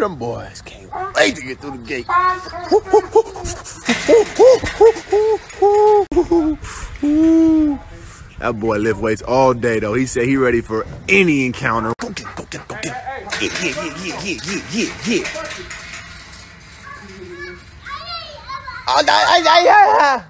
Ooh, them boys can't wait to get through the gate. That boy lift weights all day though. He said he ready for any encounter. Go get, go get, go get. Yeah, yeah, yeah, yeah, yeah, yeah, yeah, yeah. Oh, yeah, yeah, yeah.